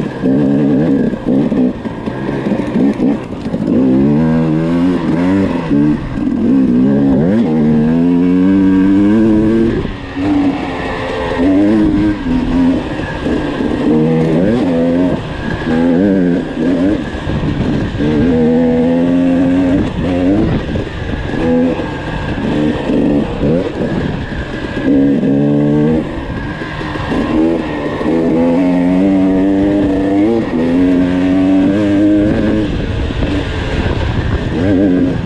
Mm-hmm. Mm-hmm.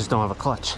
just don't have a clutch.